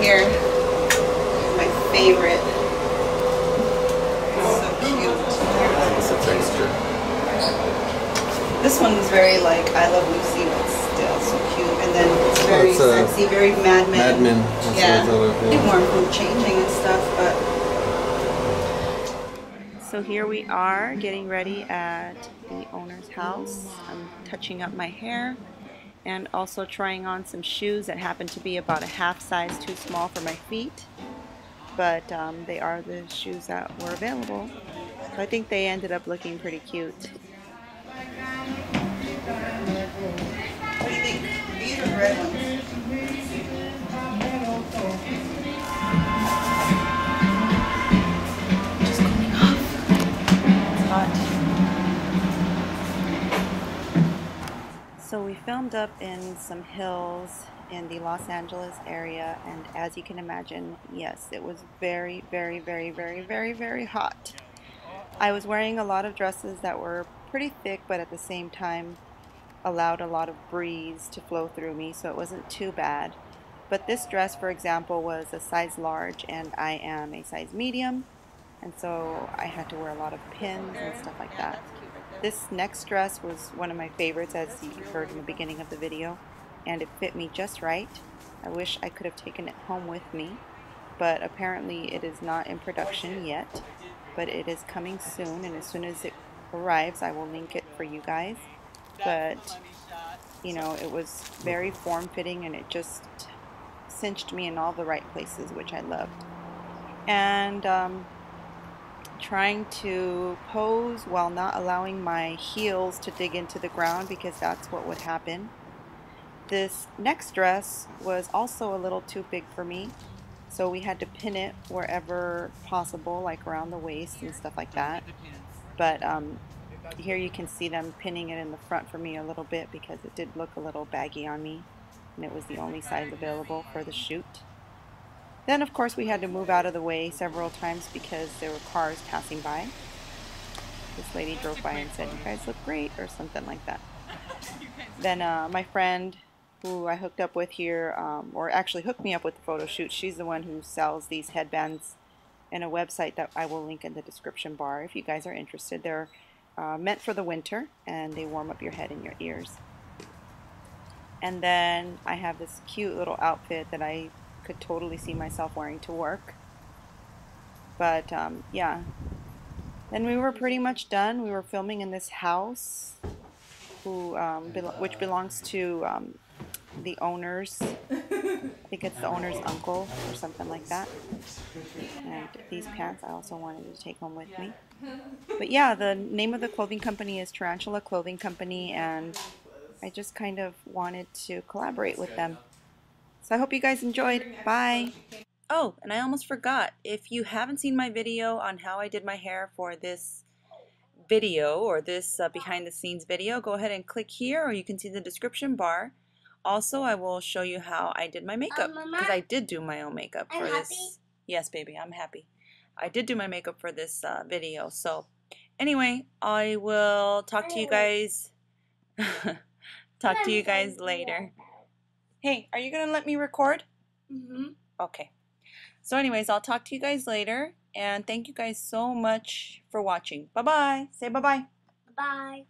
here. My favorite. It's so cute. It's a texture. This very like I Love Lucy, but still so cute. And then it's oh, very it's, sexy, very Mad Men. Mad Men. Yeah. Bit yeah. more food changing and stuff, but. So here we are getting ready at the owner's house. I'm touching up my hair and also trying on some shoes that happen to be about a half size too small for my feet. But um, they are the shoes that were available. So I think they ended up looking pretty cute. So we filmed up in some hills in the Los Angeles area and as you can imagine, yes, it was very, very, very, very, very, very hot. I was wearing a lot of dresses that were pretty thick but at the same time allowed a lot of breeze to flow through me so it wasn't too bad. But this dress, for example, was a size large and I am a size medium and so I had to wear a lot of pins and stuff like that. This next dress was one of my favorites as you heard in the beginning of the video and it fit me just right. I wish I could have taken it home with me but apparently it is not in production yet but it is coming soon and as soon as it arrives I will link it for you guys. But you know it was very form-fitting and it just cinched me in all the right places which I loved. And um, trying to pose while not allowing my heels to dig into the ground because that's what would happen. This next dress was also a little too big for me, so we had to pin it wherever possible, like around the waist and stuff like that. But um, here you can see them pinning it in the front for me a little bit because it did look a little baggy on me, and it was the only size available for the shoot. Then, of course, we had to move out of the way several times because there were cars passing by. This lady drove by and said, You guys look great, or something like that. Then, uh, my friend who I hooked up with here, um, or actually hooked me up with the photo shoot, she's the one who sells these headbands in a website that I will link in the description bar if you guys are interested. They're uh, meant for the winter and they warm up your head and your ears. And then I have this cute little outfit that I could totally see myself wearing to work. But um, yeah, then we were pretty much done. We were filming in this house, who um, belo- which belongs to um, the owner's. I think it's the owner's uncle or something like that. And these pants I also wanted to take home with me. But yeah, the name of the clothing company is Tarantula Clothing Company, and I just kind of wanted to collaborate with them. So I hope you guys enjoyed. Bye. Oh, and I almost forgot. If you haven't seen my video on how I did my hair for this video or this uh, behind the scenes video, go ahead and click here or you can see the description bar. Also, I will show you how I did my makeup Um, because I did do my own makeup I'm for happy. this. Yes, baby, I'm happy. I did do my makeup for this uh, video. So, anyway, I will talk to you guys. talk to you guys later. Hey, are you gonna let me record? Mm-hmm. Okay. So anyways, I'll talk to you guys later. And thank you guys so much for watching. Bye-bye. Say bye-bye. Bye.